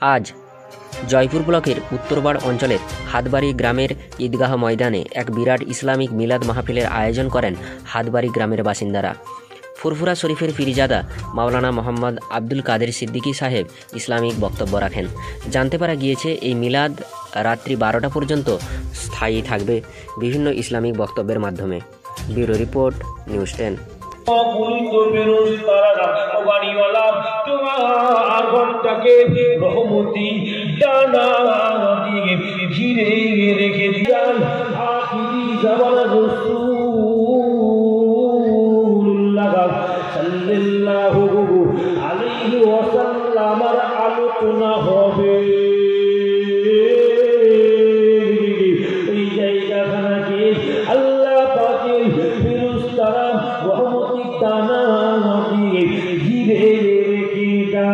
আজ জয়পুর ব্লকের উত্তরবাড় অঞ্চলের হাতবাড়ি গ্রামের ঈদগাহ ময়দানে এক বিরাট ইসলামিক মিলাদ মাহফিলের আয়োজন করেন হাতবাড়ি গ্রামের বাসিন্দারা। ফুরফুরা শরীফের ফিরিজাদা মাওলানা মোহাম্মদ আব্দুল কাদের সিদ্দিকী সাহেব ইসলামিক বক্তব্য রাখেন। জানতে পারা গিয়েছে, এই মিলাদ রাত্রি বারোটা পর্যন্ত স্থায়ী থাকবে বিভিন্ন ইসলামিক বক্তব্যের মাধ্যমে। Bureau report, news ten. বাবাটাকে রহমতি ডানা দিয়ে ঘিরে রেখে দিয়ান আখিরি জামানা রসুল্লাহ সাল্লাল্লাহু আলাইহি ওয়াসাল্লাম আলোচনা হবে। দানা দিয়ে ধীরে রেখে দা